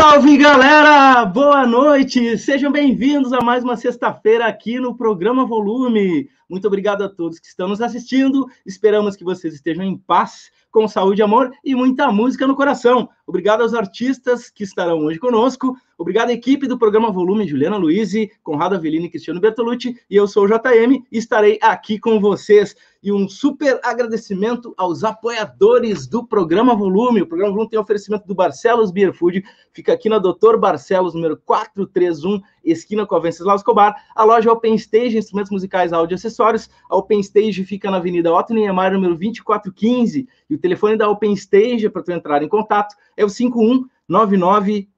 salve, galera! Boa noite! Sejam bem-vindos a mais uma sexta-feira aqui no programa Volume. Muito obrigado a todos que estão nos assistindo. Esperamos que vocês estejam em paz, com saúde, amor e muita música no coração. Obrigado aos artistas que estarão hoje conosco. Obrigado à equipe do programa Volume, Juliana Luiz, Conrado Avelino e Cristiano Bertolucci. E eu sou o JM e estarei aqui com vocês. E um super agradecimento aos apoiadores do programa Volume. O programa Volume tem oferecimento do Barcelos Beer Food. Fica aqui na Doutor Barcelos, número 431, esquina com a Venceslau Escobar. A loja Open Stage, instrumentos musicais, áudio e acessórios. A Open Stage fica na Avenida Otto Niemeyer, número 2415. E o telefone da Open Stage, para tu entrar em contato, é o 5199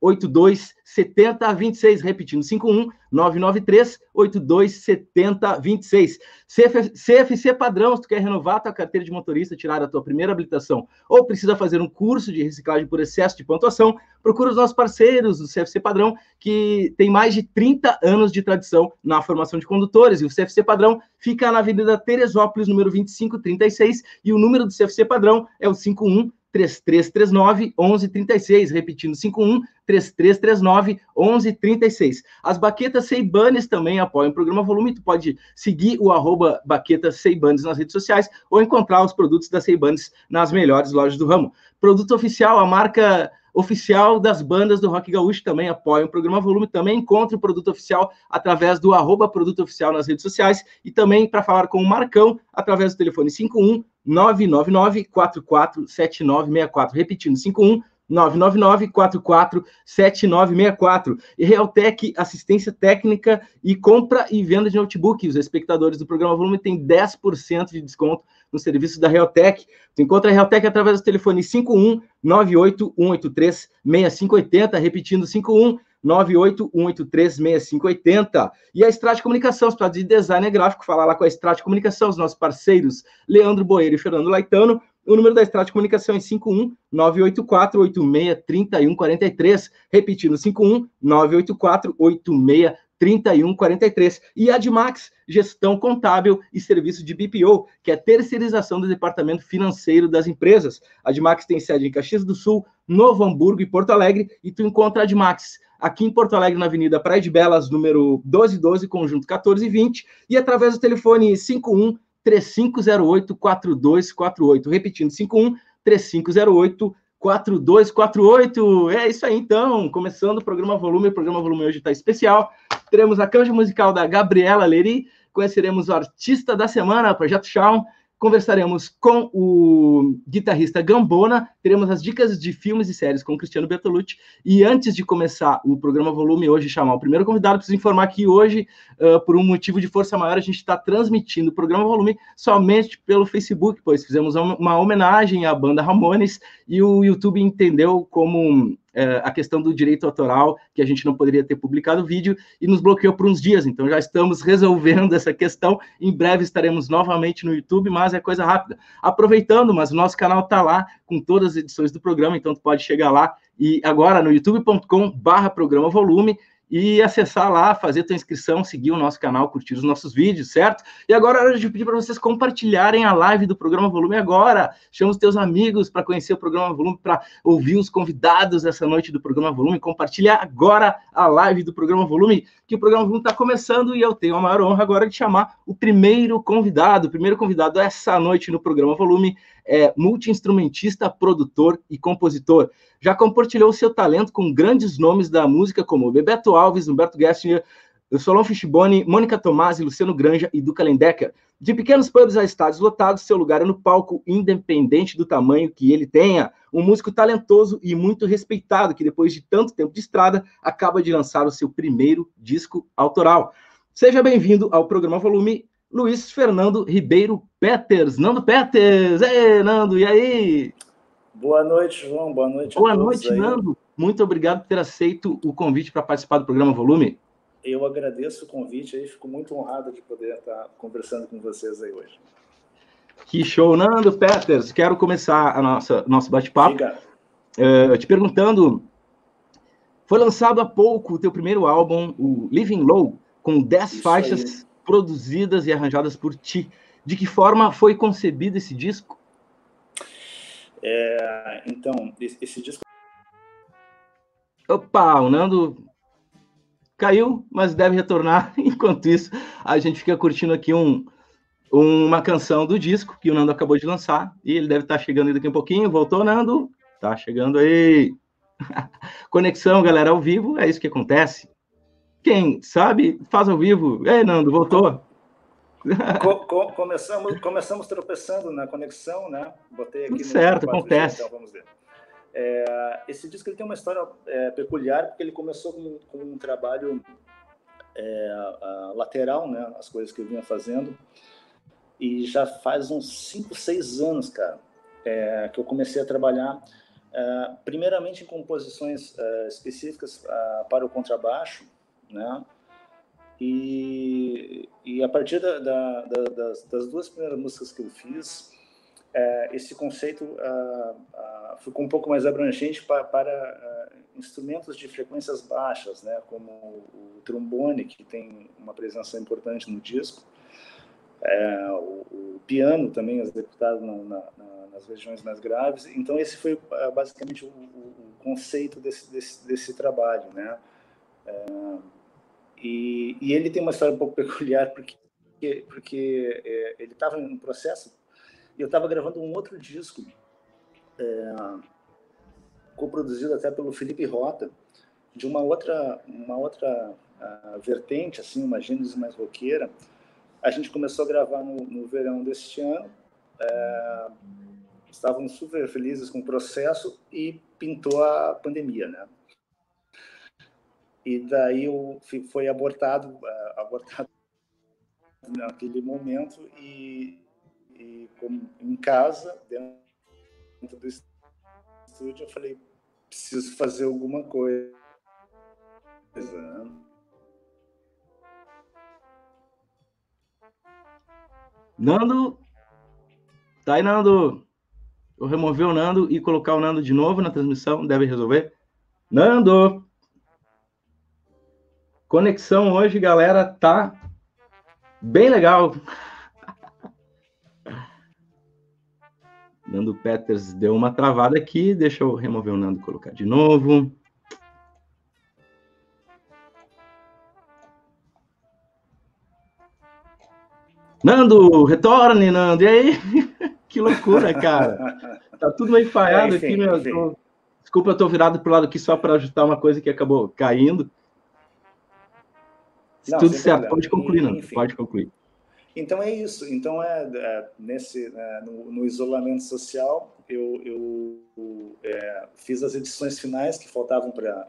82 70 26, repetindo, 51 993 82 70 26. CF, CFC padrão, se tu quer renovar a tua carteira de motorista, tirar a tua primeira habilitação, ou precisa fazer um curso de reciclagem por excesso de pontuação, procura os nossos parceiros do CFC padrão, que tem mais de 30 anos de tradição na formação de condutores, e o CFC padrão fica na Avenida Teresópolis, número 2536, e o número do CFC padrão é o 51 3339 1136, repetindo 51 3339 1136. As baquetas Seibanes também apoiam o programa Volume. Tu pode seguir o arroba baqueta Seibanes nas redes sociais ou encontrar os produtos da Seibanes nas melhores lojas do ramo. Produto oficial, a marca oficial das bandas do Rock Gaúcho também apoia o programa Volume. Também encontre o produto oficial através do arroba produto oficial nas redes sociais e também para falar com o Marcão através do telefone 51 999 447964. Repetindo, 51 999 447964. E Realtec, assistência técnica e compra e venda de notebook. Os espectadores do programa Volume têm 10% de desconto no serviço da Realtec. Tu encontra a Realtec através do telefone 51 98 183 6580, repetindo 51 981836580. E a Estrade Comunicação, se de design gráfico, falar lá com a Estrade Comunicação, os nossos parceiros Leandro Boeiro e Fernando Laitano. O número da Estrade Comunicação é 51 984 86 3143. Repetindo, 51 984 86 3143. E a Admax, gestão contábil e serviço de BPO, que é terceirização do departamento financeiro das empresas. A Admax tem sede em Caxias do Sul, Novo Hamburgo e Porto Alegre, e tu encontra a Admax aqui em Porto Alegre, na Avenida Praia de Belas, número 1212, conjunto 1420, e através do telefone 51 3508 4248. Repetindo, 51 3508 4248. É isso aí, então. Começando o programa Volume. O programa Volume hoje está especial. Teremos a canja musical da Gabriela Leri. Conheceremos o artista da semana, Projeto Shawn conversaremos com o guitarrista Gambona, teremos as dicas de filmes e séries com Cristiano Bertolucci. E antes de começar o programa Volume hoje, chamar o primeiro convidado, preciso informar que hoje, uh, por um motivo de força maior, a gente está transmitindo o programa Volume somente pelo Facebook, pois fizemos uma homenagem à banda Ramones e o YouTube entendeu como é, a questão do direito autoral, que a gente não poderia ter publicado o vídeo, e nos bloqueou por uns dias. Então já estamos resolvendo essa questão. Em breve estaremos novamente no YouTube, mas é coisa rápida. Aproveitando, mas o nosso canal está lá com todas as edições do programa, então tu pode chegar lá e agora no youtube.com barra programa volume e acessar lá, fazer tua inscrição, seguir o nosso canal, curtir os nossos vídeos, certo? E agora é hora de pedir para vocês compartilharem a live do programa Volume agora. Chama os teus amigos para conhecer o programa Volume, para ouvir os convidados essa noite do programa Volume. Compartilha agora a live do programa Volume, que o programa Volume está começando e eu tenho a maior honra agora de chamar o primeiro convidado. O primeiro convidado essa noite no programa Volume é multi-instrumentista, produtor e compositor. Já compartilhou seu talento com grandes nomes da música como Bebeto Alves, Humberto Gessinger, Solon Fishbone, Mônica Tomasi, Luciano Granja e Duca Lendecker. De pequenos pubs a estádios lotados, seu lugar é no palco, independente do tamanho que ele tenha. Um músico talentoso e muito respeitado, que depois de tanto tempo de estrada, acaba de lançar o seu primeiro disco autoral. Seja bem-vindo ao programa Volume Luiz Fernando Ribeiro Peters. Nando Peters! Ei, Nando, e aí? Boa noite, João. Boa noite. Boa noite, aí. Nando. Muito obrigado por ter aceito o convite para participar do programa Volume. Eu agradeço o convite aí, fico muito honrado de poder estar conversando com vocês aí hoje. Que show, Nando Peters. Quero começar a nossa nosso bate-papo. Uh, te perguntando, foi lançado há pouco o teu primeiro álbum, o Living Low, com 10 faixas aí produzidas e arranjadas por ti. De que forma foi concebido esse disco? É, então, esse, esse disco Opa, o Nando caiu, mas deve retornar. Enquanto isso, a gente fica curtindo aqui um, uma canção do disco que o Nando acabou de lançar. E ele deve estar chegando daqui a um pouquinho. Voltou, Nando? Tá chegando aí. Conexão, galera, ao vivo, é isso que acontece. Quem sabe, faz ao vivo. Ei, Nando, voltou. Co co começamos, começamos tropeçando na conexão, né? Botei aqui Tudo certo, acontece. Então, vamos ver. É, esse disco ele tem uma história é, peculiar, porque ele começou com, com um trabalho é, lateral, né? As coisas que eu vinha fazendo. E já faz uns 5, 6 anos, cara, é, que eu comecei a trabalhar, é, primeiramente em composições é, específicas para o contrabaixo, né? E, e a partir da, da, da, das, das, duas primeiras músicas que eu fiz, é, esse conceito uh, uh, ficou um pouco mais abrangente para, para uh, instrumentos de frequências baixas, né, como o trombone, que tem uma presença importante no disco, é, o, o, piano também executado na, na, nas regiões mais graves. Então, esse foi basicamente o, o, o conceito desse, desse, desse, trabalho. Né? É, e, e, ele tem uma história um pouco peculiar, porque, porque é, ele estava em processo, e eu estava gravando um outro disco, é, coproduzido até pelo Felipe Rota, de uma outra, uma outra uh, vertente, assim, uma gênese mais roqueira. A gente começou a gravar no, no verão deste ano, é, estavam super felizes com o processo e pintou a pandemia, né? E daí eu, foi abortado, uh, abortado naquele momento e, e como, em casa, dentro do estúdio, eu falei, preciso fazer alguma coisa. Né? Nando, tá aí, Nando. Eu remover o Nando e colocar o Nando de novo na transmissão, deve resolver. Nando! Conexão hoje, galera, tá bem legal. Nando Peters deu uma travada aqui. Deixa eu remover o Nando e colocar de novo. Nando, retorne, Nando. E aí? que loucura, cara. Tá tudo meio falhado é, aqui, meu. Desculpa, eu tô virado pro lado aqui só para ajustar uma coisa que acabou caindo. Não, Tudo certo, problema. pode concluir, não. Enfim. Pode concluir. Então é isso. Então é, é nesse é, no, no, isolamento social eu, eu é, fiz as edições finais que faltavam para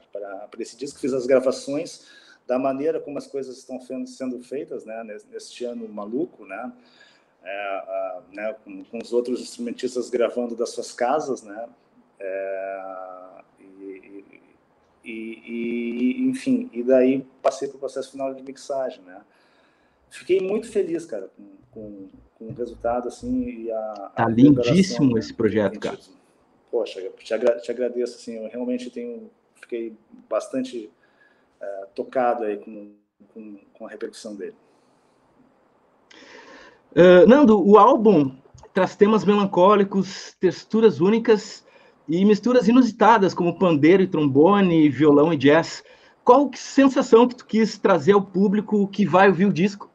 esse disco, fiz as gravações da maneira como as coisas estão sendo feitas, né? Neste ano maluco, né? É, né? Com, com, os outros instrumentistas gravando das suas casas, né? E, e, enfim, e daí passei para o processo final de mixagem, né? Fiquei muito feliz, cara, com, com, com o resultado, assim, e a... Tá a lindíssimo esse projeto, cara. Poxa, te, agra te agradeço, assim, eu realmente tenho... Fiquei bastante uh, tocado aí com, com, com, a repercussão dele. Uh, Nando, o álbum traz temas melancólicos, texturas únicas e misturas inusitadas, como pandeiro e trombone, violão e jazz. Qual que sensação que tu quis trazer ao público que vai ouvir o disco?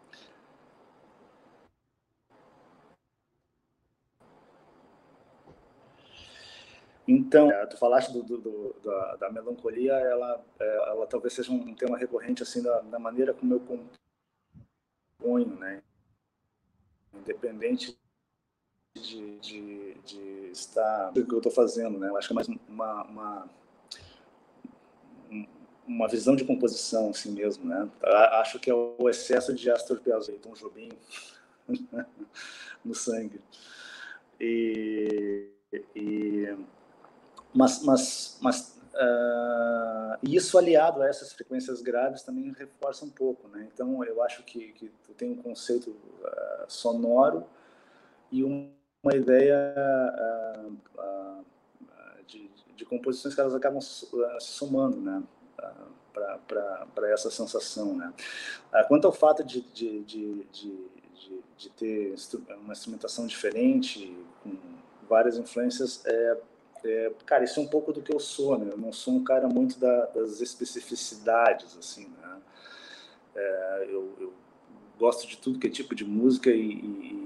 Então, é, tu falaste do, do, do, da, da, melancolia, ela, é, ela talvez seja um tema recorrente assim da, maneira como eu componho, né? Independente de, de, de estar o que eu estou fazendo, né? Eu acho que é mais uma, uma, uma visão de composição assim mesmo, né? Acho que é o excesso de Astor Piazzolla e Tom Jobim no sangue. E, e mas, mas, mas uh, isso aliado a essas frequências graves também reforça um pouco, né? Então eu acho que, que tu tem um conceito uh, sonoro e um uma ideia uh, uh, de, de, composições que elas acabam se somando, né? para essa sensação, né? quanto ao fato de, de, de, de, ter uma instrumentação diferente, com várias influências, é, é, cara, isso é um pouco do que eu sou, né? Eu não sou um cara muito da, das especificidades, assim, né? É, eu, eu, gosto de tudo que é tipo de música e, e,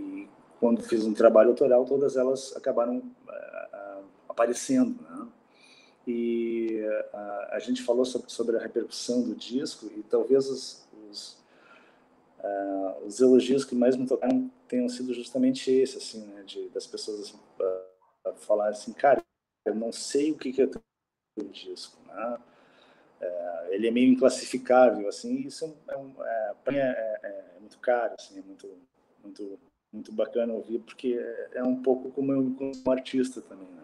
quando fiz um trabalho autoral, todas elas acabaram uh, aparecendo, né? E uh, a gente falou sobre, sobre, a repercussão do disco e talvez os, os, uh, os, elogios que mais me tocaram tenham sido justamente esse, assim, né? De, das pessoas falarem assim, cara, eu não sei o que, que é o disco, né? Ele é meio inclassificável, assim, isso é, um, é, é, é, é, muito caro, assim, é muito, muito, muito bacana ouvir, porque é, é um pouco como eu como artista também, né?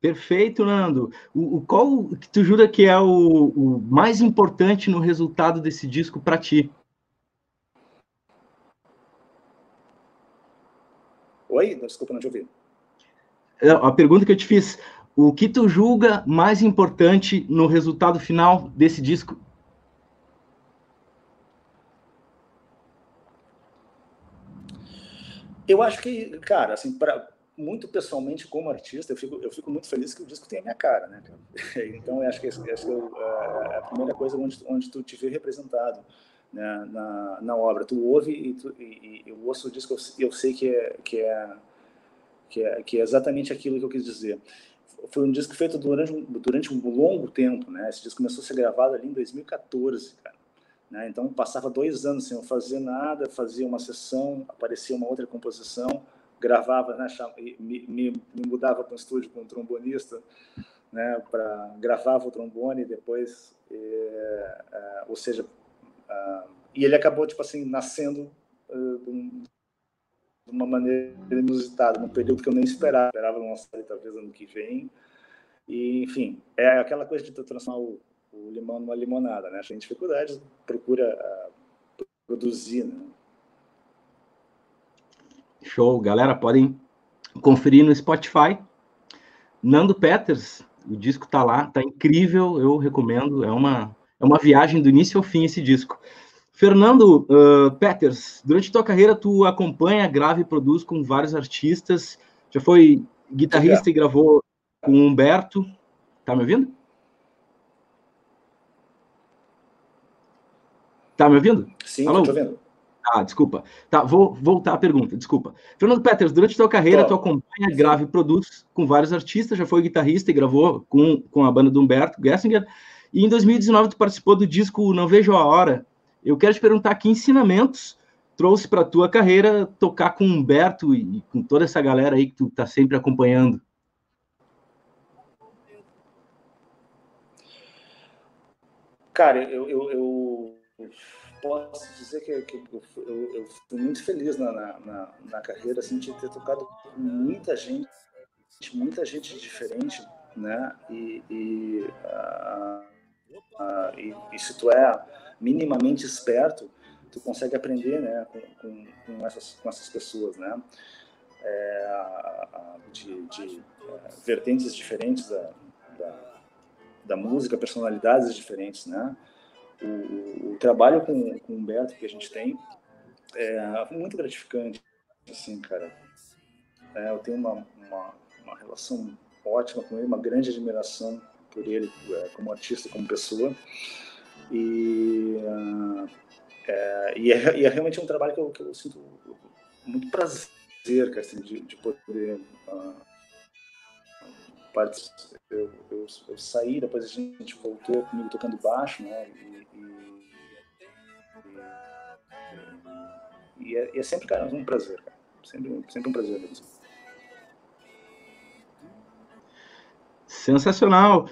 Perfeito, Nando. O, o, qual que tu jura que é o, o mais importante no resultado desse disco para ti? Oi? Desculpa, não te ouvi. A pergunta que eu te fiz, o que tu julga mais importante no resultado final desse disco? Eu acho que, cara, assim, para muito pessoalmente como artista, eu fico, eu fico muito feliz que o disco tem a minha cara, né? Então, eu acho que, que eu, é a primeira coisa onde, onde tu te vê representado né, na, na obra. Tu ouve e, tu, e, e eu ouço o disco, eu, eu sei que é, que é que é, que é exatamente aquilo que eu quis dizer foi um disco feito durante, durante um longo tempo, né? Esse disco começou a ser gravado ali em 2014, cara. Né? Então passava dois anos sem fazer nada, fazia uma sessão, aparecia uma outra composição, gravava, né? me, me, mudava para um estúdio com um trombonista, né? Para gravava o trombone, depois, é, é, ou seja, é, e ele acabou tipo assim nascendo de, um, de uma maneira inusitada, num período que eu nem esperava. Esperava lançar talvez ano que vem. E, enfim, é aquela coisa de transformar o, o limão numa limonada, né? Tem dificuldades, procura uh, produzir, né? Show, galera, podem conferir no Spotify. Nando Peters, o disco tá lá, tá incrível, eu recomendo, é uma, é uma viagem do início ao fim esse disco. Fernando uh, Peters, durante tua carreira tu acompanha, grava e produz com vários artistas, já foi guitarrista e gravou com o Humberto. Tá me ouvindo? Tá me ouvindo? Sim, Alô? tô ouvindo. Ah, desculpa. Tá, vou voltar à pergunta, desculpa. Fernando Peters, durante tua carreira, tu acompanha, grava e produz com vários artistas, já foi guitarrista e gravou com, com a banda do Humberto Gessinger, e em 2019 tu participou do disco Não Vejo a Hora, eu quero te perguntar que ensinamentos trouxe para tua carreira tocar com o Humberto e com toda essa galera aí que tu está sempre acompanhando? Cara, eu, eu, eu posso dizer que, que eu, eu, fui muito feliz na, na, na, carreira assim, de ter tocado muita gente, muita gente diferente, né? E, e, uh, uh, e, e se tu é minimamente esperto, tu consegue aprender né, com, com, com essas, com essas pessoas, né? É, de, de é, vertentes diferentes da, da, da, música, personalidades diferentes, né? O, o, trabalho com, com o Humberto que a gente tem é muito gratificante, assim, cara. É, eu tenho uma, uma, uma, relação ótima com ele, uma grande admiração por ele é, como artista, como pessoa. E, é, e, é, e, é, realmente um trabalho que eu, que eu sinto muito prazer, cara, assim, de, de poder uh, eu, eu, eu, saí, depois a gente voltou comigo tocando baixo, né? E, e, e, é, e é, sempre, cara, um prazer, cara. Sempre, sempre um prazer mesmo. Sensacional.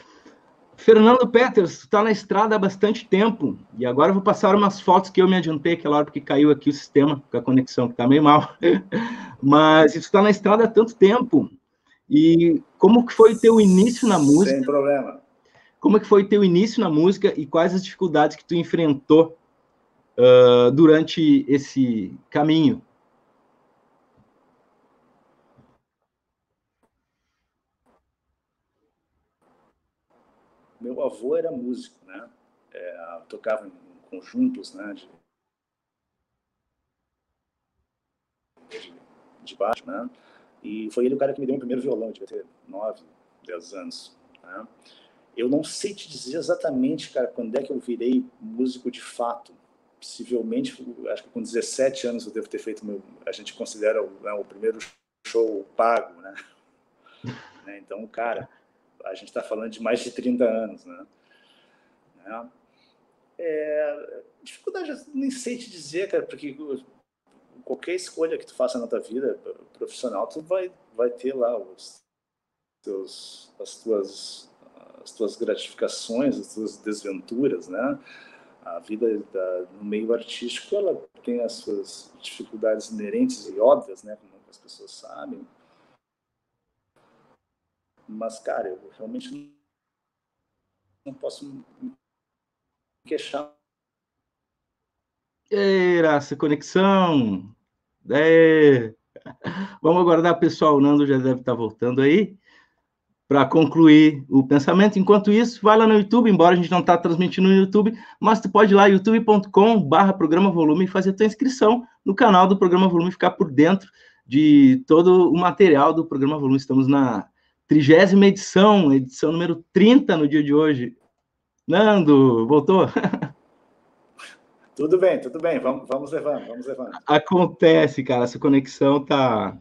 Fernando Peters, tu tá na estrada há bastante tempo, e agora eu vou passar umas fotos que eu me adiantei aquela hora porque caiu aqui o sistema, com a conexão que tá meio mal. Mas está na estrada há tanto tempo, e como que foi teu início na música? Sem problema. Como que foi teu início na música e quais as dificuldades que tu enfrentou uh, durante esse caminho? meu avô era músico, né? É, tocava em conjuntos, né? De, de, de baixo, né? E foi ele o cara que me deu o primeiro violão, devia ter 9, 10 anos. Né? Eu não sei te dizer exatamente, cara, quando é que eu virei músico de fato. Possivelmente, acho que com 17 anos eu devo ter feito meu. A gente considera o, né, o primeiro show pago, né? né? Então, cara, a gente está falando de mais de 30 anos, né? né? É, dificuldade, nem sei te dizer, cara, porque qualquer escolha que tu faça na tua vida profissional, tu vai, vai ter lá os teus, as tuas as tuas gratificações, as tuas desventuras, né? A vida da, no meio artístico, ela tem as suas dificuldades inerentes e óbvias, né? Como as pessoas sabem. Mas, cara, eu realmente não posso me queixar. Era essa conexão. É. Vamos aguardar, pessoal. O Nando já deve estar voltando aí para concluir o pensamento. Enquanto isso, vai lá no YouTube, embora a gente não está transmitindo no YouTube, mas tu pode ir lá, youtube.com barra Programa Volume, e fazer tua inscrição no canal do Programa Volume, ficar por dentro de todo o material do Programa Volume. Estamos na trigésima edição, edição número 30 no dia de hoje. Nando, voltou? Tudo bem, tudo bem, vamos, vamos levando, vamos levando. Acontece, cara, essa conexão tá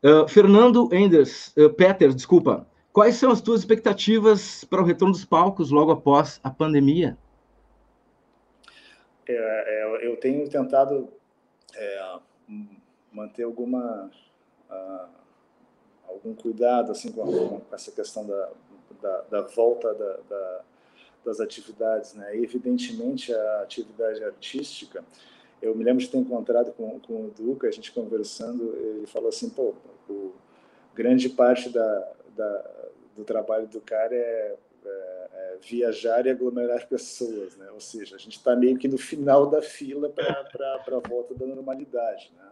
Uh, Fernando Enders, uh, Peters, desculpa. Quais são as tuas expectativas para o retorno dos palcos logo após a pandemia? É, é, eu tenho tentado é, manter alguma uh, algum cuidado assim com, com essa questão da, da, da volta da, da, das atividades, né? evidentemente a atividade artística eu me lembro de ter encontrado com, com o Duca, a gente conversando, ele falou assim, pô, o, grande parte da, da, do trabalho do cara é, é, é, viajar e aglomerar pessoas, né? Ou seja, a gente está meio que no final da fila para a volta da normalidade, né?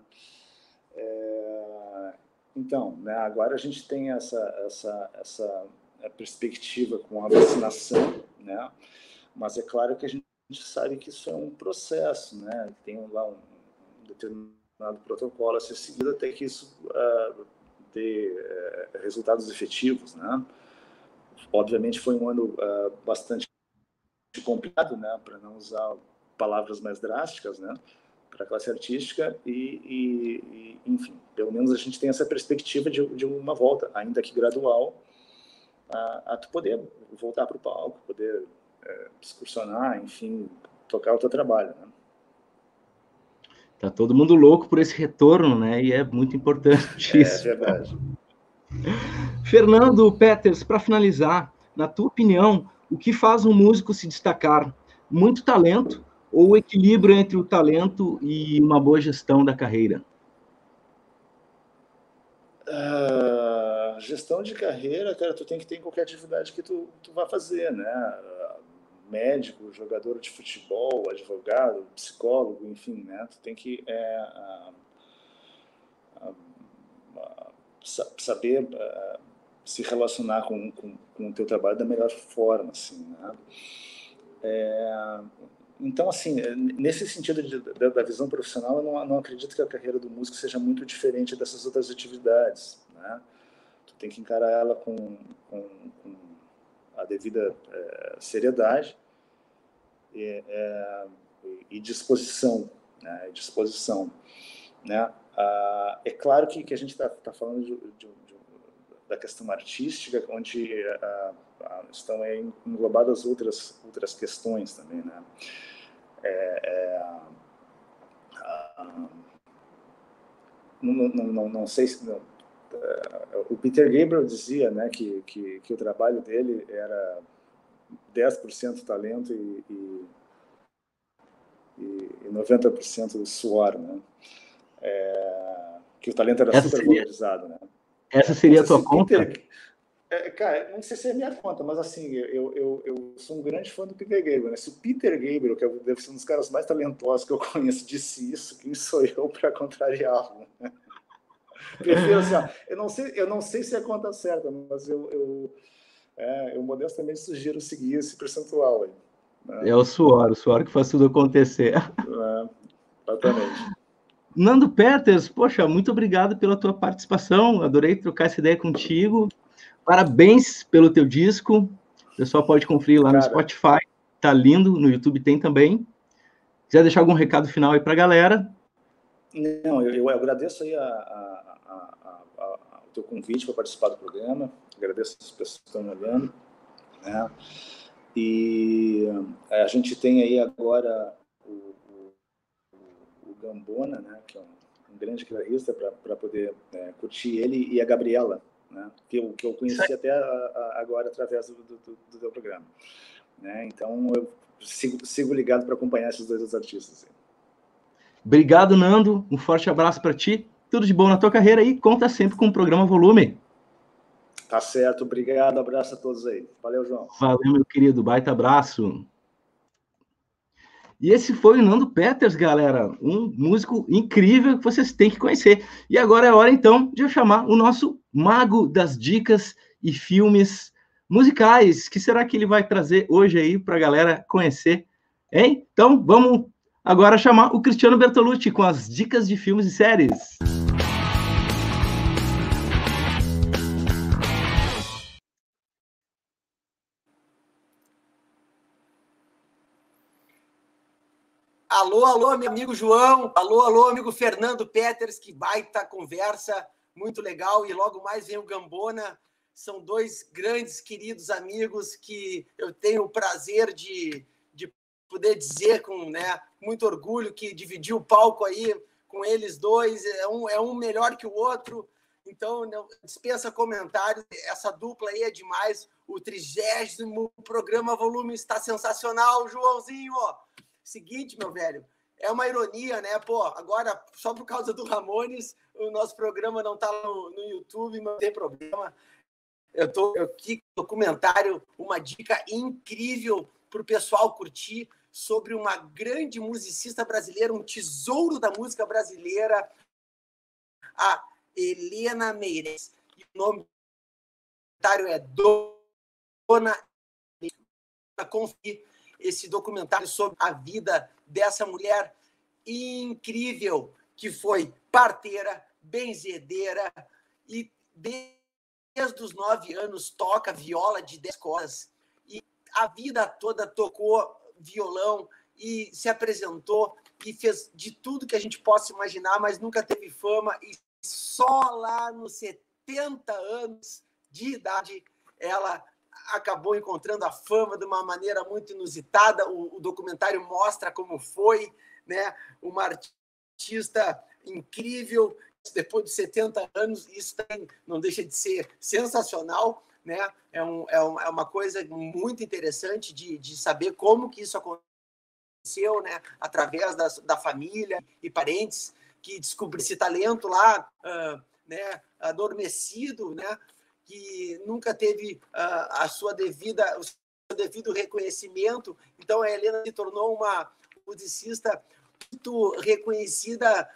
É, então, né, agora a gente tem essa, essa, essa perspectiva com a vacinação, né? Mas é claro que a gente sabe que isso é um processo, né? Tem lá um determinado protocolo a ser seguido até que isso uh, dê uh, resultados efetivos, né? Obviamente foi um ano uh, bastante complicado, né? Para não usar palavras mais drásticas, né? Para a classe artística e, e, e, enfim, pelo menos a gente tem essa perspectiva de, de uma volta, ainda que gradual, a, a tu poder voltar para o palco, poder é, excursionar, enfim, tocar o teu trabalho. Né? Tá todo mundo louco por esse retorno, né? E é muito importante é, isso. É verdade. Fernando Peters, para finalizar, na tua opinião, o que faz um músico se destacar? Muito talento ou o equilíbrio entre o talento e uma boa gestão da carreira? Uh, gestão de carreira, cara, tu tem que ter em qualquer atividade que tu, tu vai fazer, né? médico, jogador de futebol, advogado, psicólogo, enfim, né? Tu tem que é, a, a, a, saber se relacionar com, com, com, o teu trabalho da melhor forma, assim, né? É, então, assim, nesse sentido de, da, da, visão profissional, eu não, não, acredito que a carreira do músico seja muito diferente dessas outras atividades, né? Tem que encarar ela com, com, com a devida é, seriedade e, é, e disposição, né? disposição, né? Ah, é claro que, que a gente está tá falando de, de, de, da questão artística, onde ah, estão englobadas outras outras questões também, né? É, é, ah, não, não, não, não sei se não, o Peter Gabriel dizia né, que, que, que o trabalho dele era 10% talento e, e, e 90% suor, né? É, que o talento era essa super seria, valorizado, né? Essa seria a tua conta? Peter, é, cara, não sei se é minha conta, mas assim, eu, eu, eu sou um grande fã do Peter Gabriel. Né? Se o Peter Gabriel, que é deve ser um dos caras mais talentosos que eu conheço, disse isso, quem sou eu para contrariá-lo? Né? Assim, ó, eu não sei, eu não sei se é a conta certa, mas eu, eu, é, eu modestamente sugiro seguir esse percentual aí. Né? É o suor, o suor que faz tudo acontecer. É, exatamente. Nando Peters, poxa, muito obrigado pela tua participação. Adorei trocar essa ideia contigo. Parabéns pelo teu disco. O pessoal pode conferir lá Cara. no Spotify. Tá lindo, no YouTube tem também. Quiser deixar algum recado final aí para a galera? Não, eu, eu agradeço aí a, teu convite para participar do programa. Agradeço as pessoas que estão olhando. Né? E é, a gente tem aí agora o, o, o Gambona, né? que é um, um grande guitarrista, para poder é, curtir ele, e a Gabriela, né? que, eu, que eu conheci até agora através do, do, do teu programa. Né? Então, eu sigo, sigo ligado para acompanhar esses dois artistas. Obrigado, Nando. Um forte abraço para ti. Tudo de bom na tua carreira e conta sempre com o programa Volume. Tá certo, obrigado. Abraço a todos aí. Valeu, João. Valeu, meu querido. Baita abraço. E esse foi o Nando Peters, galera, um músico incrível que vocês têm que conhecer. E agora é hora, então, de eu chamar o nosso mago das dicas e filmes musicais. que será que ele vai trazer hoje aí para a galera conhecer? Hein? Então, vamos agora chamar o Cristiano Bertolucci com as dicas de filmes e séries. Alô, alô, meu amigo João. Alô, alô, amigo Fernando Peters. Que baita conversa, muito legal. E logo mais vem o Gambona são dois grandes, queridos amigos que eu tenho o prazer de, de poder dizer com né, muito orgulho que dividi o palco aí com eles dois. É um, é um melhor que o outro. Então, dispensa comentários. Essa dupla aí é demais. O trigésimo programa volume está sensacional, Joãozinho. Seguinte, meu velho, é uma ironia, né? Pô, agora, só por causa do Ramones, o nosso programa não está no, no YouTube, não tem problema. Eu tô aqui documentário, uma dica incrível para o pessoal curtir sobre uma grande musicista brasileira, um tesouro da música brasileira, a Helena Meirelles. E o nome do documentário é Dona conferir esse documentário sobre a vida dessa mulher incrível que foi parteira, benzedeira e de desde os nove anos toca viola de dez cordas e a vida toda tocou violão e se apresentou e fez de tudo que a gente possa imaginar, mas nunca teve fama e só lá nos 70 anos de idade ela acabou encontrando a fama de uma maneira muito inusitada. O, o documentário mostra como foi, né? Uma artista incrível depois de 70 anos, isso não deixa de ser sensacional, né? É, um, é, um, é uma coisa muito interessante de, de saber como que isso aconteceu, né? Através da, da família e parentes que descobriram esse talento lá, uh, né? Adormecido, né? Que nunca teve uh, a sua devida, o seu devido reconhecimento. Então, a Helena se tornou uma musicista muito reconhecida,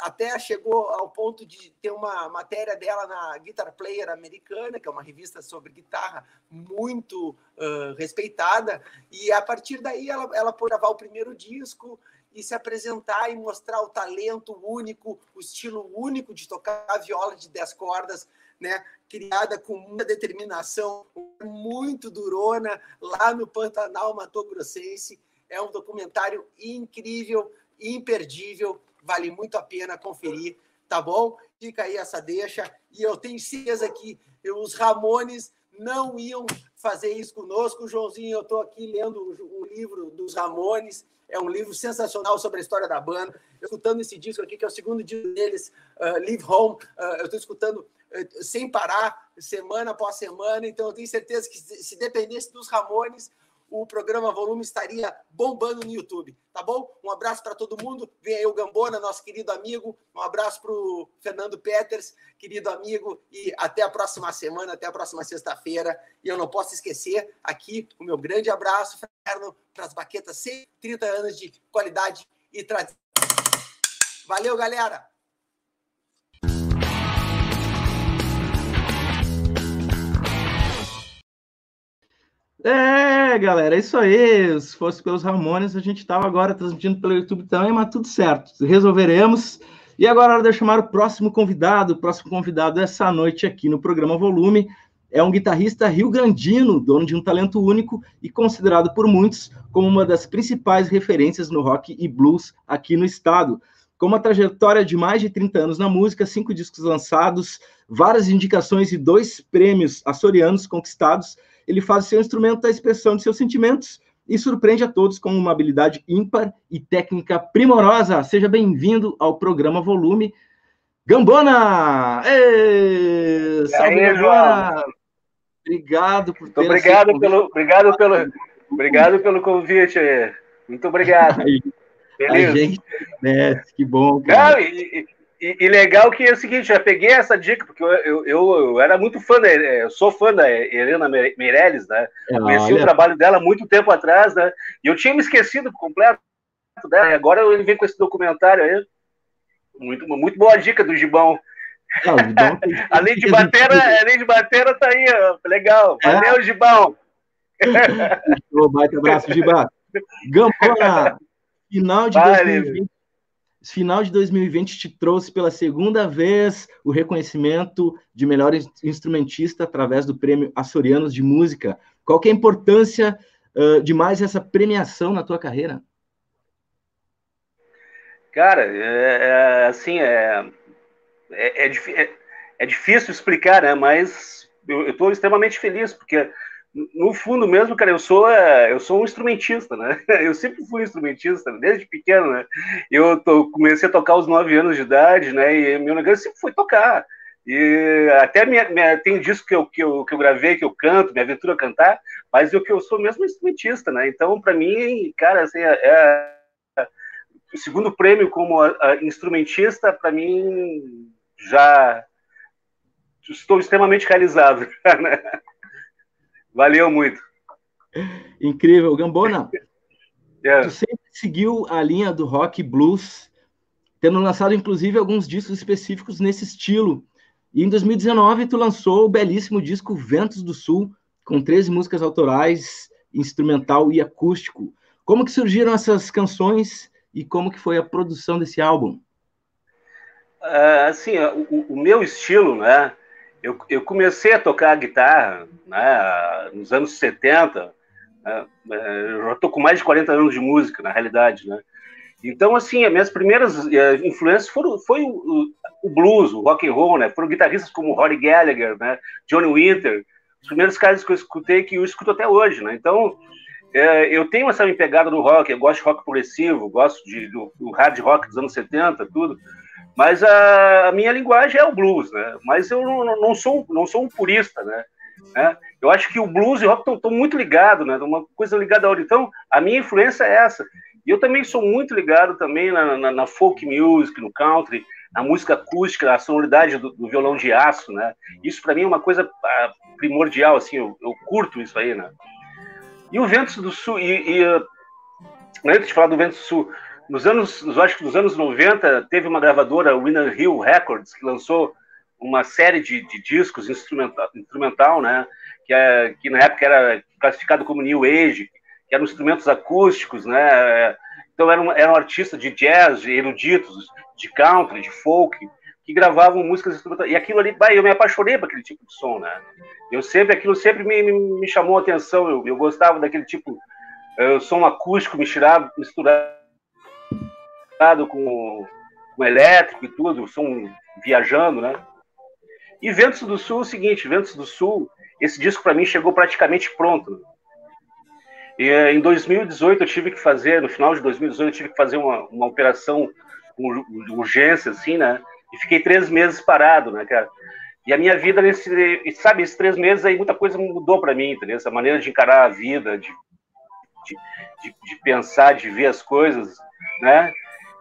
até chegou ao ponto de ter uma matéria dela na Guitar Player americana, que é uma revista sobre guitarra muito uh, respeitada, e a partir daí ela, ela pôde gravar o primeiro disco e se apresentar e mostrar o talento único, o estilo único de tocar a viola de 10 cordas, né, criada com muita determinação, muito durona, lá no Pantanal Mato Grossense, é um documentário incrível, imperdível, vale muito a pena conferir, tá bom? Fica aí essa deixa. E eu tenho certeza que os Ramones não iam fazer isso conosco. Joãozinho, eu estou aqui lendo um livro dos Ramones, é um livro sensacional sobre a história da banda. Eu escutando esse disco aqui, que é o segundo disco deles, uh, Live Home, uh, eu estou escutando uh, sem parar, semana após semana, então eu tenho certeza que se dependesse dos Ramones, o programa Volume estaria bombando no YouTube, tá bom? Um abraço para todo mundo. Vem aí o Gambona, nosso querido amigo. Um abraço para o Fernando Peters, querido amigo. E até a próxima semana, até a próxima sexta-feira. E eu não posso esquecer aqui o meu grande abraço fraterno para as baquetas 130 anos de qualidade e tradição. Valeu, galera! É, galera, é isso aí. Se fosse pelos Ramones, a gente estava agora transmitindo pelo YouTube também, mas tudo certo. Resolveremos. E agora é hora de eu chamar o próximo convidado. O próximo convidado essa noite aqui no programa Volume é um guitarrista rio-grandino, dono de um talento único e considerado por muitos como uma das principais referências no rock e blues aqui no estado. Com uma trajetória de mais de 30 anos na música, cinco discos lançados, várias indicações e dois prêmios açorianos conquistados, ele faz seu instrumento da expressão de seus sentimentos e surpreende a todos com uma habilidade ímpar e técnica primorosa. Seja bem-vindo ao programa Volume. Gambona! Ei, salve, aí, Gambona! João. Obrigado por ter obrigado pelo, obrigado pelo, obrigado pelo convite. Muito obrigado. Aí, Feliz. A gente né, que bom. Cara. Não, e, e, e, legal que é o seguinte, já peguei essa dica, porque eu, eu, eu, eu era muito fã, da, eu sou fã da Helena Meirelles, né? É, Conheci olha... o trabalho dela muito tempo atrás, né? E eu tinha me esquecido completo dela, e agora ele vem com esse documentário aí. Muito, muito boa dica do Gibão. Não, além de batera, além de batera, tá aí, ó. legal. É? Valeu, Gibão. Baita abraço, Gibão. Gambona, final de vale. 2020, final de 2020 te trouxe pela segunda vez o reconhecimento de melhor instrumentista através do prêmio Açorianos de Música. Qual é a importância uh, de mais essa premiação na tua carreira? Cara, é, é assim, é, é, é, é, é difícil explicar, né? Mas eu estou extremamente feliz, porque no fundo mesmo, cara, eu sou é, eu sou um instrumentista, né? Eu sempre fui instrumentista, desde pequeno, né? Eu comecei a tocar aos nove anos de idade, né? E meu negócio sempre foi tocar. E até minha, minha, tem disco que eu, que, eu, que eu gravei, que eu canto, minha aventura cantar, mas eu que eu sou mesmo instrumentista, né? Então, para mim, cara, assim, é, é, o segundo prêmio como a, a instrumentista, para mim, já estou extremamente realizado. Né? Valeu muito. Incrível. Gambona, yeah. É. tu sempre seguiu a linha do rock blues, tendo lançado inclusive alguns discos específicos nesse estilo. E em 2019 tu lançou o belíssimo disco Ventos do Sul, com 13 músicas autorais, instrumental e acústico. Como que surgiram essas canções e como que foi a produção desse álbum? Uh, assim, o, o, meu estilo, né? Eu, eu comecei a tocar guitarra né, nos anos 70, né, eu já estou com mais de 40 anos de música, na realidade, né? Então, assim, as minhas primeiras uh, influências foram foi o, o, blues, o rock and roll, né? Foram guitarristas como Rory Gallagher, né? Johnny Winter, os primeiros caras que eu escutei que eu escuto até hoje, né? Então, é, eu tenho essa pegada no rock, eu gosto de rock progressivo, gosto de, do, do hard rock dos anos 70, tudo. Mas a, a, minha linguagem é o blues, né? Mas eu não, não, sou, não sou um purista, né? né? Eu acho que o blues e o rock estão muito ligados, né? Uma coisa ligada a outra. Então, a minha influência é essa. E eu também sou muito ligado também na, na, na folk music, no country, na música acústica, na sonoridade do, do violão de aço, né? Isso para mim é uma coisa ah, primordial, assim, eu, eu, curto isso aí, né? E o Ventos do Sul, e, e antes de falar do Ventos do Sul, nos anos, acho que nos anos 90, teve uma gravadora, Winner Hill Records, que lançou uma série de, de discos instrumental, instrumental, né? Que, é, que na época era classificado como New Age, que eram instrumentos acústicos, né? Então eram, eram artistas de jazz, eruditos, de country, de folk, que gravavam músicas instrumentais. E aquilo ali, bah, eu me apaixonei por aquele tipo de som, né? Eu sempre, aquilo sempre me, me, me chamou a atenção. Eu, eu gostava daquele tipo, uh, som acústico misturado, misturado com, com elétrico e tudo, som viajando, né? E Ventos do Sul, é o seguinte, Ventos do Sul, esse disco para mim chegou praticamente pronto. E em 2018 eu tive que fazer, no final de 2018 eu tive que fazer uma, uma operação com urgência, assim, né? E fiquei três meses parado, né, cara? E a minha vida nesse, sabe, esses três meses aí muita coisa mudou para mim, entendeu? Essa maneira de encarar a vida, de, de, de, de pensar, de ver as coisas, né?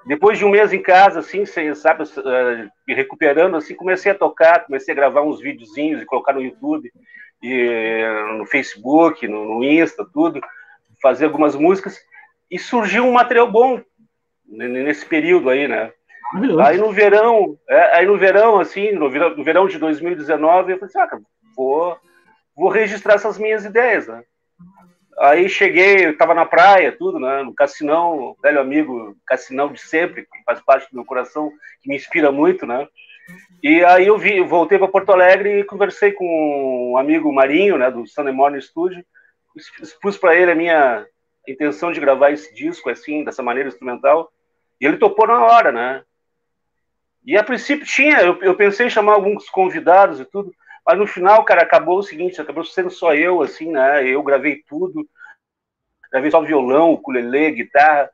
Depois de um mês em casa, assim, sabe, uh, me recuperando, assim, comecei a tocar, comecei a gravar uns videozinhos e colocar no YouTube, e no Facebook, no, no Insta, tudo, fazer algumas músicas, e surgiu um material bom nesse período aí, né? Aí no verão, é, aí no verão, assim, no verão, no verão de 2019, eu falei assim, ah, vou, vou registrar essas minhas ideias, né? Aí cheguei, eu tava na praia, tudo, né? No Cassinão, velho amigo Cassinão de sempre, que faz parte do meu coração, que me inspira muito, né? E aí eu vi, voltei para Porto Alegre e conversei com um amigo Marinho, né, do Sunday Morning Studio, expus para ele a minha intenção de gravar esse disco assim, dessa maneira instrumental, e ele topou na hora, né? E a princípio tinha, eu, eu pensei em chamar alguns convidados e tudo, mas no final, cara, acabou o seguinte, acabou sendo só eu, assim, né? Eu gravei tudo, gravei só violão, ukulele, guitarra,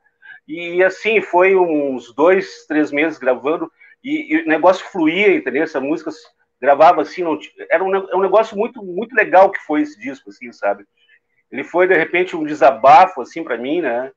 e assim, foi uns dois, três meses gravando, e, e o negócio fluía, entendeu? Essa música gravava assim, não, era um, é um negócio muito, muito legal que foi esse disco, assim, sabe? Ele foi, de repente, um desabafo, assim, para mim, né?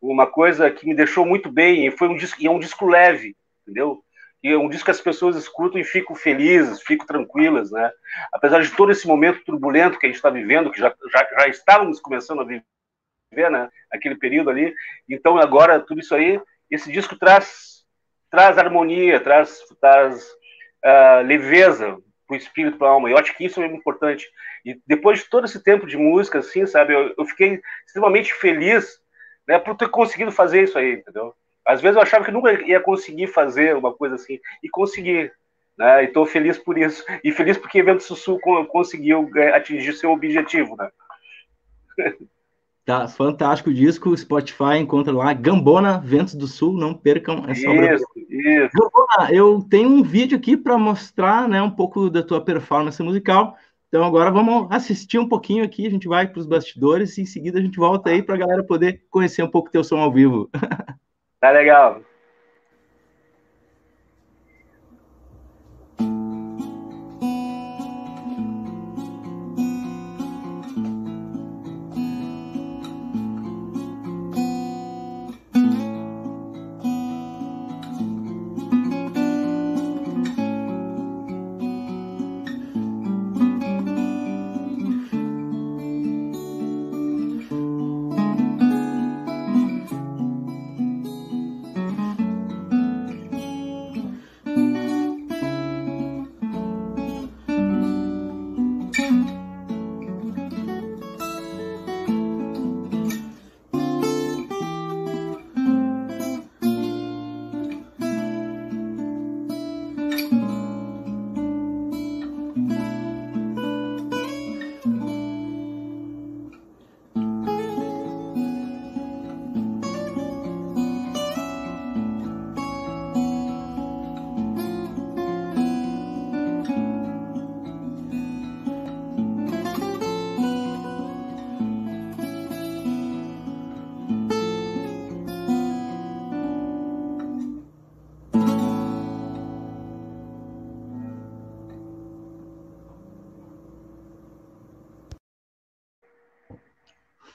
Uma coisa que me deixou muito bem, e foi um disco, e é um disco leve, entendeu? E é um disco que as pessoas escutam e ficam felizes, ficam tranquilas, né? Apesar de todo esse momento turbulento que a gente está vivendo, que já, já, já estávamos começando a viver, né? Aquele período ali. Então, agora, tudo isso aí, esse disco traz, traz harmonia, traz, traz uh, leveza para o espírito, para a alma. Eu acho que isso é importante. E depois de todo esse tempo de música, assim, sabe, eu, eu fiquei extremamente feliz né, por ter conseguido fazer isso aí, entendeu? Às vezes eu achava que nunca ia conseguir fazer uma coisa assim, e consegui. Né? E estou feliz por isso. E feliz porque Evento Sussu conseguiu atingir seu objetivo. Né? Tá, fantástico o disco, Spotify, encontra lá, Gambona, Ventos do Sul, não percam essa obra. Isso, isso. Gambona, eu tenho um vídeo aqui para mostrar né, um pouco da tua performance musical, então agora vamos assistir um pouquinho aqui, a gente vai para os bastidores e em seguida a gente volta aí para a galera poder conhecer um pouco teu som ao vivo. Tá legal.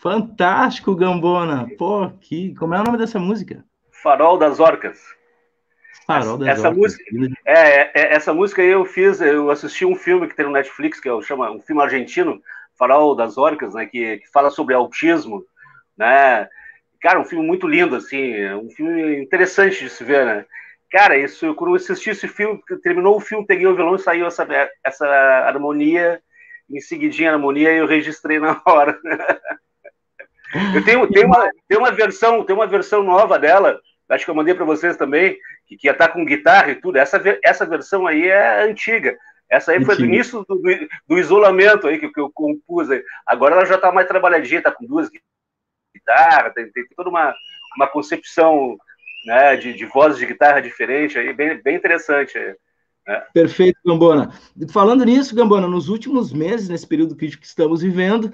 Fantástico, Gambona. Pô, que... como é o nome dessa música? Farol das Orcas. Farol das essa Orcas. Música, é, é, essa música aí eu fiz, eu assisti um filme que tem no Netflix, que é, chama, um filme argentino, Farol das Orcas, né, que, que fala sobre autismo, né? Cara, um filme muito lindo, assim, um filme interessante de se ver, né? Cara, isso, quando eu assisti esse filme, terminou o filme, peguei o violão e saiu essa, essa harmonia, em seguidinha a harmonia, e eu registrei na hora. Eu tenho, tenho, uma, tenho uma versão, tem uma versão nova dela, acho que eu mandei para vocês também, que, que ia estar tá com guitarra e tudo. Essa, essa versão aí é antiga. Essa aí foi do início do, do, do, isolamento aí que, que eu compus. Aí. Agora ela já está mais trabalhadinha, está com duas guitarras, tem, tem, toda uma, uma concepção né, de, de vozes de guitarra diferente aí, bem, bem interessante. Aí. É. Perfeito, Gambona. Falando nisso, Gambona, nos últimos meses, nesse período crítico que estamos vivendo,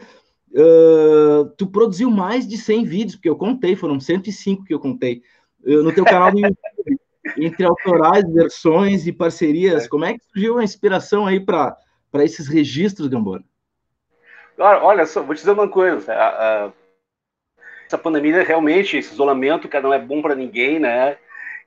uh, tu produziu mais de 100 vídeos, porque eu contei, foram 105 que eu contei, uh, no teu canal do YouTube, entre autorais, versões e parcerias. É. Como é que surgiu a inspiração aí para esses registros, Gambora? Olha só, vou te dizer uma coisa. A, a, essa pandemia, realmente, esse isolamento, cara, não é bom para ninguém, né?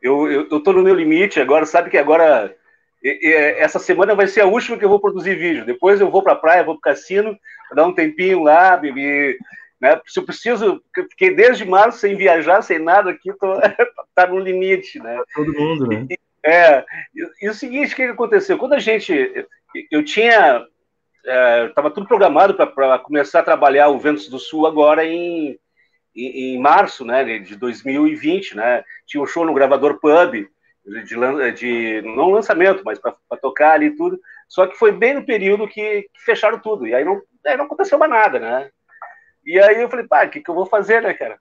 Eu, eu, eu tô no meu limite agora, sabe que agora essa semana vai ser a última que eu vou produzir vídeo. Depois eu vou para a praia, vou para o cassino, dar um tempinho lá, beber. Né? Se eu preciso, fiquei desde março sem viajar, sem nada aqui, tô, tá no limite, né? Todo mundo, né? É. E, e o seguinte, o que aconteceu? Quando a gente, eu tinha estava é, tudo programado para começar a trabalhar o Ventos do Sul agora em, em, em, março né, de 2020. Né? Tinha um show no Gravador Pub, de, de, não lançamento, mas para tocar ali tudo. Só que foi bem no período que, que, fecharam tudo. E aí não, aí não aconteceu mais nada, né? E aí eu falei, pá, o que, que eu vou fazer, né, cara?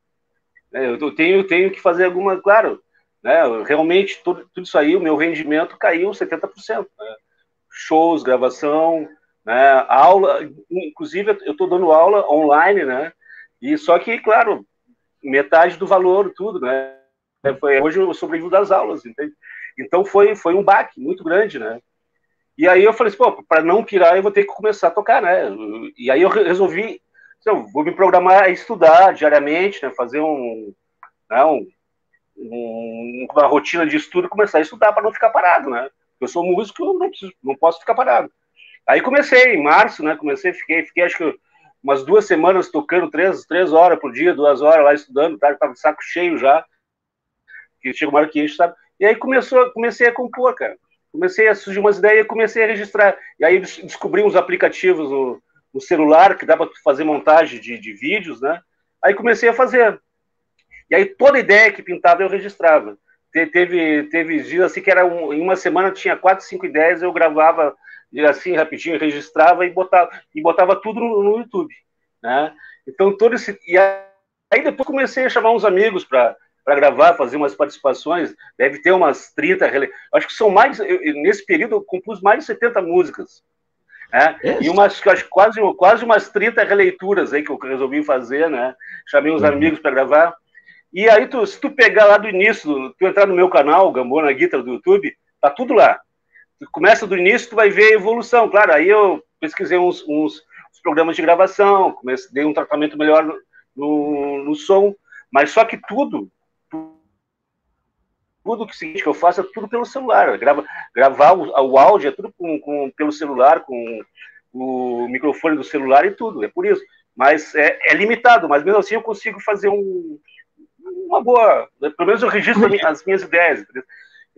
É, eu tenho, tenho que fazer alguma, claro, né? Realmente, tudo, tudo isso aí, o meu rendimento caiu 70%. Né? Shows, gravação, né? Aula, inclusive eu estou dando aula online, né? E só que, claro, metade do valor, tudo, né? Foi, hoje eu sobrevivo das aulas, entende? Então foi, foi um baque muito grande, né? E aí eu falei assim, pô, para não pirar, eu vou ter que começar a tocar, né? E aí eu resolvi, então, vou me programar a estudar diariamente, né? Fazer um, né? um, um uma rotina de estudo começar a estudar para não ficar parado, né? Eu sou músico, eu não, preciso, não posso ficar parado. Aí comecei em março, né? Comecei, fiquei, fiquei acho que umas duas semanas tocando três, três horas por dia, duas horas lá estudando, tá? Tava de saco cheio já. Que chega uma hora que enche, sabe? E aí começou, comecei a compor, cara. Comecei a surgir umas ideias e comecei a registrar. E aí descobri uns aplicativos no, no celular que dava para fazer montagem de, de vídeos, né? Aí comecei a fazer. E aí toda ideia que pintava eu registrava. Te, teve, teve dias assim que era um, em uma semana tinha quatro, cinco ideias, eu gravava assim rapidinho, registrava e botava, e botava tudo no, no YouTube, né? Então todo esse e aí depois comecei a chamar uns amigos para para gravar, fazer umas participações, deve ter umas 30, acho que são mais, eu, nesse período eu compus mais de 70 músicas, né? É. E umas, quase, quase umas 30 releituras aí que eu resolvi fazer, né? Chamei uns uhum. amigos para gravar, e aí tu, se tu pegar lá do início, tu entrar no meu canal, Gambona Guitar do YouTube, tá tudo lá, começa do início, tu vai ver a evolução. Claro, aí eu pesquisei uns, uns, uns programas de gravação, comecei, dei um tratamento melhor no, no, no, som, mas só que tudo, tudo que, que eu faço é tudo pelo celular. Grava, gravar o, o áudio é tudo com, com, pelo celular, com o microfone do celular e tudo, é por isso. Mas é, é limitado, mas mesmo assim eu consigo fazer um, uma boa. Pelo menos eu registro as minhas ideias. Entendeu?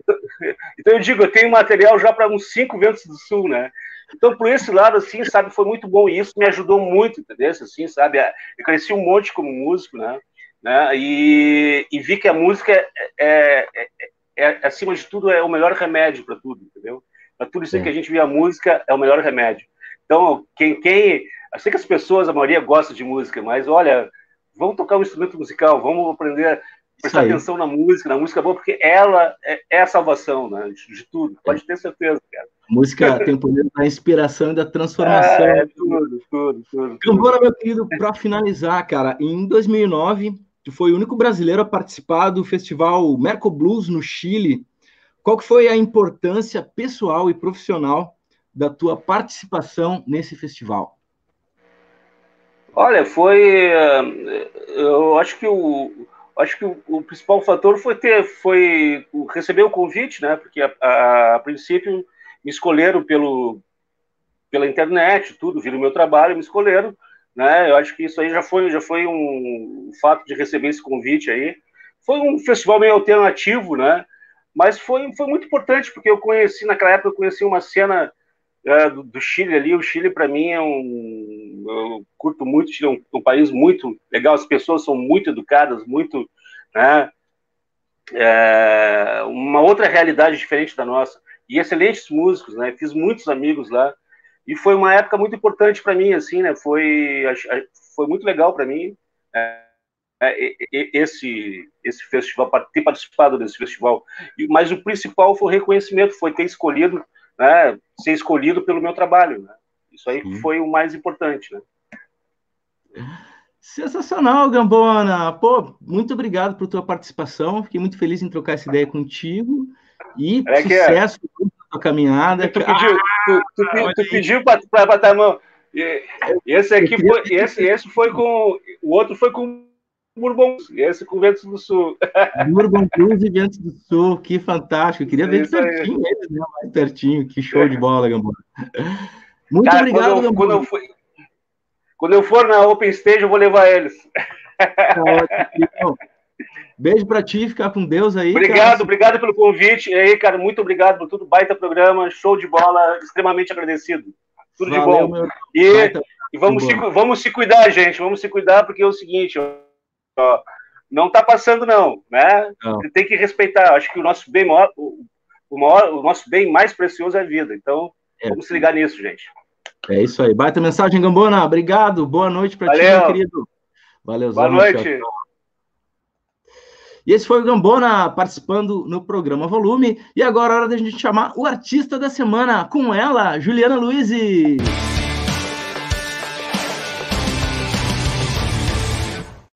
Então eu digo, eu tenho material já para uns cinco ventos do sul, né? Então, por esse lado, assim, sabe, foi muito bom e isso me ajudou muito, entendeu? Assim, sabe, eu cresci um monte como músico, né? Né? E, e vi que a música, é, é, é, é acima de tudo, é o melhor remédio para tudo, entendeu? Para tudo isso que a gente vê a música, é o melhor remédio. Então, quem, quem, eu sei que as pessoas, a maioria gosta de música, mas olha, vamos tocar um instrumento musical, vamos aprender prestar atenção na música, na música boa, porque ela é, é a salvação né, de, tudo, pode ter certeza, cara. Música tem o poder da inspiração e da transformação. É, é tudo, tudo, tudo. Agora, meu querido, para finalizar, cara, em 2009, tu foi o único brasileiro a participar do festival Merco Blues no Chile. Qual que foi a importância pessoal e profissional da tua participação nesse festival? Olha, foi. Eh, eu acho que o, acho que o, o, principal fator foi ter, foi receber o convite, né? Porque a, a, a, princípio me escolheram pelo pela internet, tudo, viram meu trabalho, me escolheram, né? Eu acho que isso aí já foi já foi um, fato de receber esse convite aí. Foi um festival meio alternativo, né? Mas foi foi muito importante porque eu conheci naquela época eu conheci uma cena é, do, do, Chile ali. O Chile, para mim, é um. Eu curto muito. Chile é um, um, país muito legal, as pessoas são muito educadas, muito. Né, é, uma outra realidade diferente da nossa. E excelentes músicos, né? Fiz muitos amigos lá. E foi uma época muito importante para mim, assim, né? Foi, foi muito legal para mim. É, é esse esse festival ter participado desse festival mas o principal foi o reconhecimento foi ter escolhido né, ser escolhido pelo meu trabalho. Né? Isso aí Sim. foi o mais importante. Né? Sensacional, Gambona. Pô, muito obrigado por tua participação. Fiquei muito feliz em trocar essa ideia contigo. E é, é. sucesso é. Tua caminhada. Tu pediu, tu, tu, ah, tu pediu para botar a mão. Esse aqui foi, esse, esse foi com. O outro foi com Bourbon, esse com Ventos do Sul. Bourbon Cruz e Ventos do Sul, que fantástico. Eu queria ver de pertinho eles, né? Mais pertinho. Que show de bola, Gambona. Muito Cara, obrigado, quando eu, quando eu, for, quando eu for na Open Stage, eu vou levar eles. Beijo para ti, ficar com Deus aí. Obrigado, cara. obrigado pelo convite. E aí, cara, muito obrigado por tudo. Baita programa, show de bola, extremamente agradecido. Tudo Valeu, de bom. Meu... E, e vamos, se, vamos se cuidar, gente. Vamos se cuidar, porque é o seguinte, ó, não está passando, não, né? Não. Tem que respeitar. Acho que o nosso bem maior, o, o, maior, o nosso bem mais precioso é a vida. Então, é. vamos se ligar nisso, gente. É isso aí. Baita mensagem, Gambona. Obrigado. Boa noite para ti, meu querido. Valeu, Boa noite. E esse foi o Gambona participando no programa Volume. E agora é hora da gente chamar o artista da semana com ela, Juliana Luiz.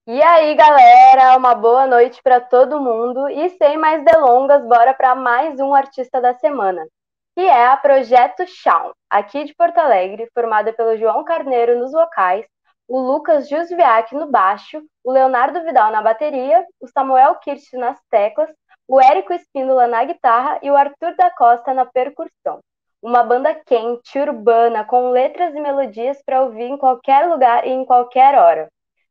E aí, galera, uma boa noite para todo mundo. E sem mais delongas, bora para mais um artista da semana, que é a Projeto Shawn, aqui de Porto Alegre, formada pelo João Carneiro nos vocais, o Lucas Jusviak no baixo, o Leonardo Vidal na bateria, o Samuel Kirst nas teclas, o Érico Espíndola na guitarra e o Arthur da Costa na percussão. Uma banda quente, urbana, com letras e melodias para ouvir em qualquer lugar e em qualquer hora.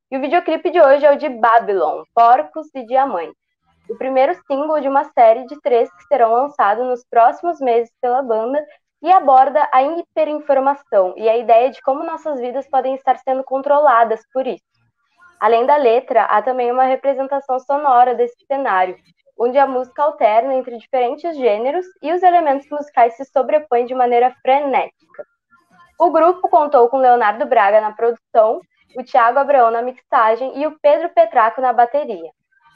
E o videoclipe de hoje é o de Babylon, Porcos e Diamantes, o primeiro single de uma série de três que serão lançados nos próximos meses pela banda e aborda a hiperinformação e a ideia de como nossas vidas podem estar sendo controladas por isso. Além da letra, há também uma representação sonora desse cenário, onde a música alterna entre diferentes gêneros e os elementos musicais se sobrepõem de maneira frenética. O grupo contou com Leonardo Braga na produção, o Thiago Abraão na mixagem e o Pedro Petraco na bateria.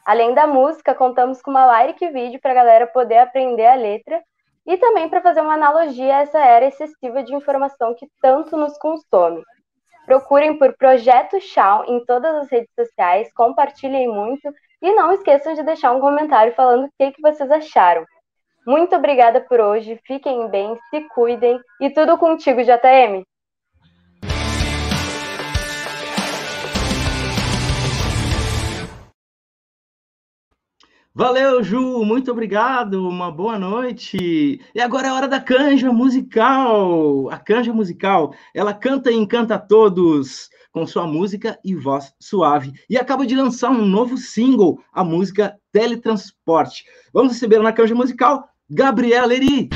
Além da música, contamos com uma lyric vídeo para a galera poder aprender a letra e também para fazer uma analogia a essa era excessiva de informação que tanto nos consome. Procurem por Projeto Chau em todas as redes sociais, compartilhem muito e não esqueçam de deixar um comentário falando o que, que vocês acharam. Muito obrigada por hoje, fiquem bem, se cuidem e tudo contigo, JM! Valeu, Ju, muito obrigado, uma boa noite. E agora é hora da canja musical. A canja musical, ela canta e encanta a todos com sua música e voz suave. E acaba de lançar um novo single, a música Teletransporte. Vamos receber na canja musical Gabriela Leri.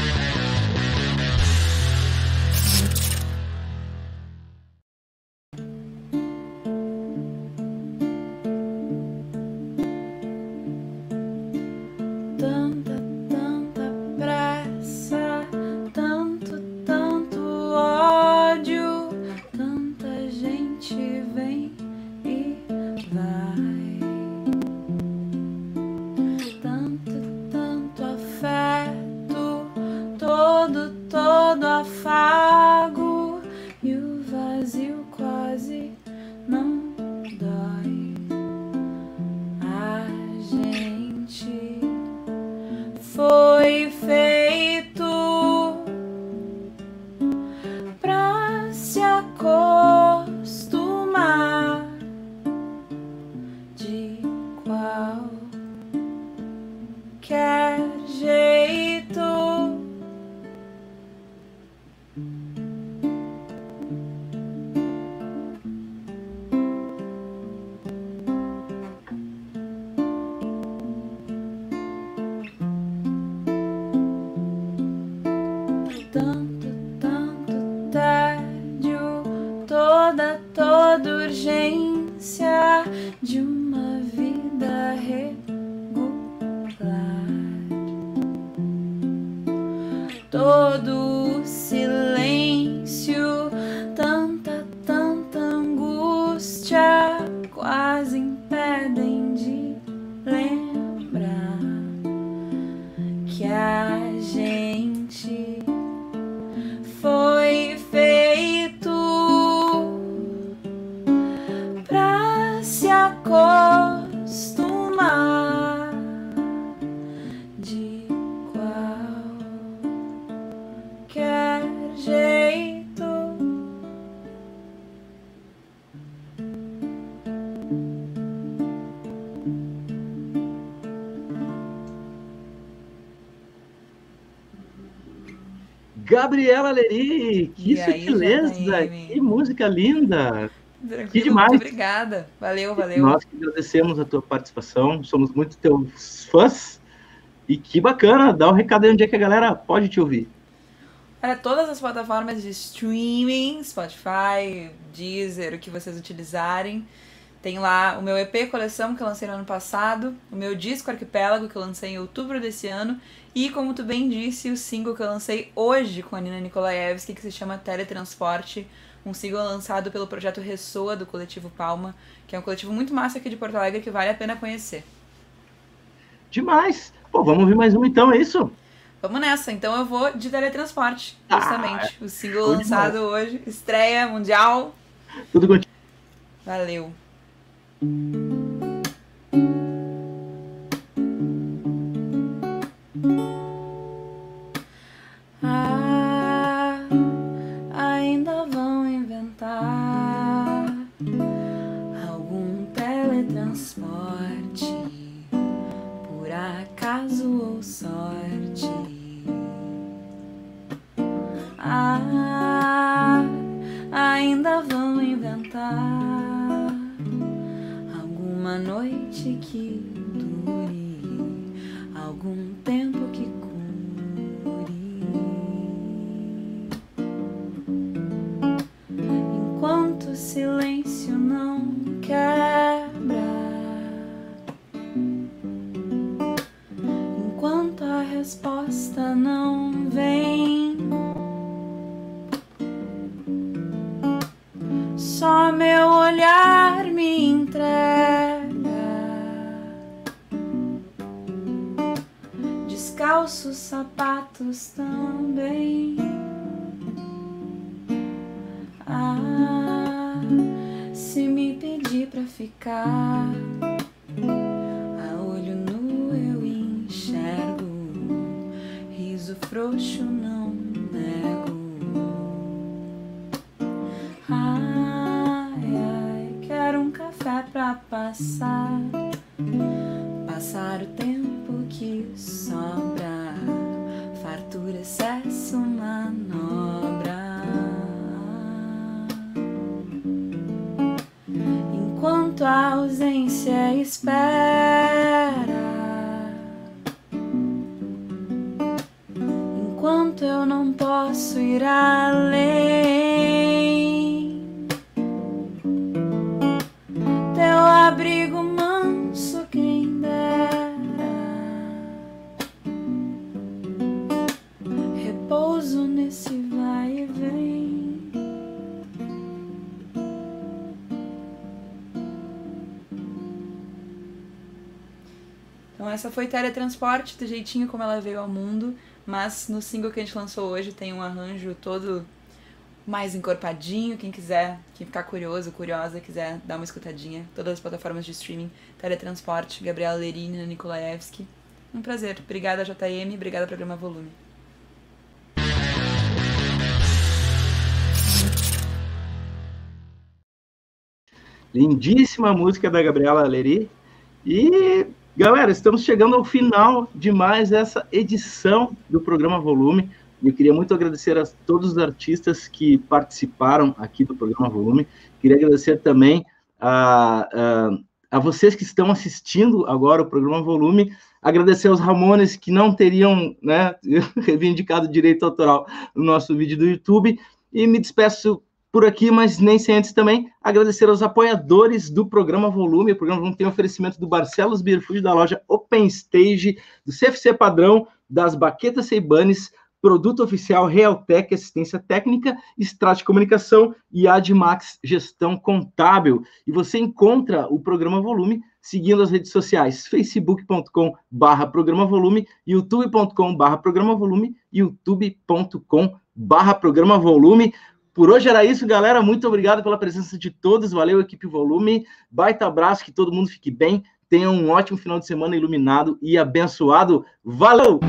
Gabriela Leri, que e sutileza, aí, que música linda. Tranquilo, que demais. Muito obrigada. Valeu, valeu. Nós que agradecemos a tua participação, somos muito teus fãs. E que bacana, dá um recado aí onde é que a galera pode te ouvir. para todas as plataformas de streaming, Spotify, Deezer, o que vocês utilizarem. Tem lá o meu EP coleção que eu lancei no ano passado, o meu disco Arquipélago que eu lancei em outubro desse ano e, como tu bem disse, o single que eu lancei hoje com a Nina Nikolaevski que se chama Teletransporte, um single lançado pelo projeto Ressoa do coletivo Palma, que é um coletivo muito massa aqui de Porto Alegre que vale a pena conhecer. Demais! Pô, vamos ouvir mais um então, é isso? Vamos nessa, então eu vou de teletransporte, ah, justamente. Ah, o single lançado demais. hoje, estreia mundial. Tudo contigo. Valeu. Sorte. Ah, ainda vão inventar uma noite que dure, algum tempo que cure. Enquanto o silêncio não quebra, دوستان. Foi Teletransporte, do jeitinho como ela veio ao mundo, mas no single que a gente lançou hoje tem um arranjo todo mais encorpadinho, quem quiser, quem ficar curioso, curiosa, quiser dar uma escutadinha, todas as plataformas de streaming, Teletransporte, Gabriela Lerina, Nikolaevski. Um prazer. Obrigada, JM, obrigada, Programa Volume. Lindíssima música da Gabriela Leri. E, galera, estamos chegando ao final de mais essa edição do programa Volume. Eu queria muito agradecer a todos os artistas que participaram aqui do programa Volume. Queria agradecer também a, a, a vocês que estão assistindo agora o programa Volume. Agradecer aos Ramones que não teriam né, reivindicado direito autoral no nosso vídeo do YouTube. E me despeço por aqui, mas nem sem antes também agradecer aos apoiadores do programa Volume. O programa Volume tem oferecimento do Barcelos Beer Food, da loja Open Stage, do CFC Padrão, das Baquetas Seibanes, Produto Oficial Realtec Assistência Técnica, Estrate Comunicação e Admax Gestão Contábil. E você encontra o programa Volume seguindo as redes sociais facebook.com barra programa volume, youtube.com barra programa volume, youtube.com barra programa volume. Por hoje era isso, galera. Muito obrigado pela presença de todos. Valeu, equipe Volume. Baita abraço, que todo mundo fique bem. Tenha um ótimo final de semana iluminado e abençoado. Valeu!